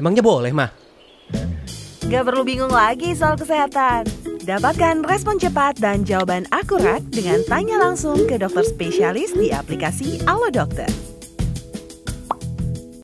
Emangnya boleh, mah? Gak perlu bingung lagi soal kesehatan. Dapatkan respon cepat dan jawaban akurat dengan tanya langsung ke dokter spesialis di aplikasi Alo Dokter.